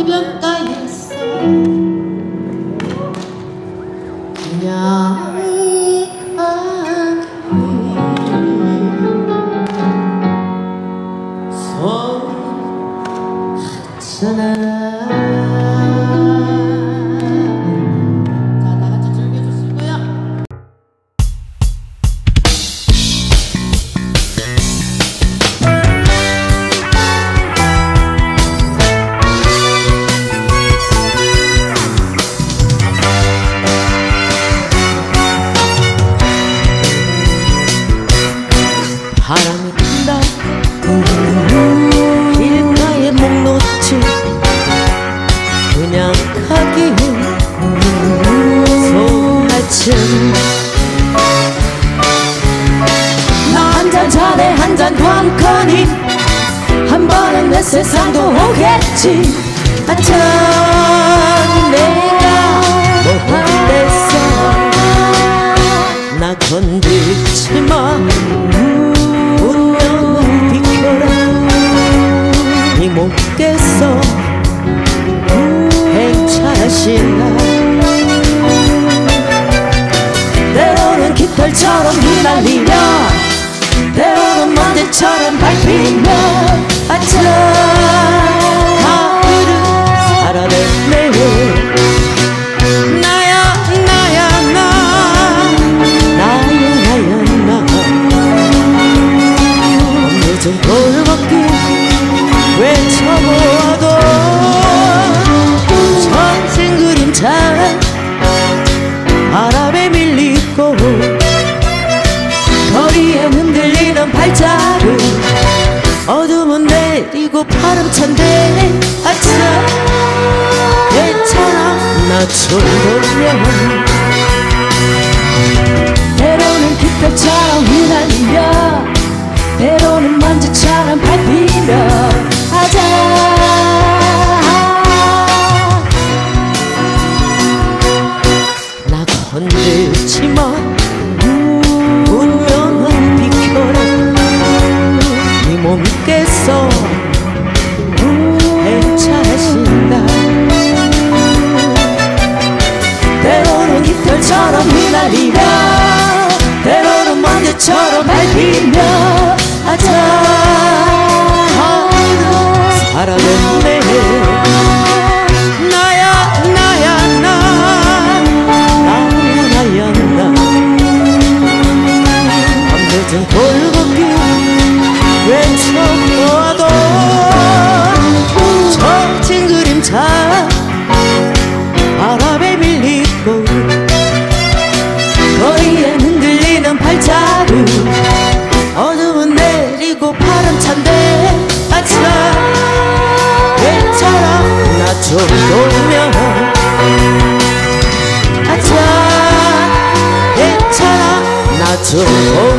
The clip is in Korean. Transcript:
강변가에서 그냥 손 내 세상도 오겠지. 아참 내가 못됐어 나 건들지 마 운명은 비켜라. 이못 깼어 행차신나. 깃털처럼 휘날리며 때로는 먼지처럼 밟히며 아차 바람찬데 아차 깃털처럼 휘날리며 때로는 먼지처럼 밟히며 하자. 살아냈네. 나야 나야 나. 나야 나야 나. 밤늦은 골목길 외쳐보아도 나 정도면 아차 괜찮아 나정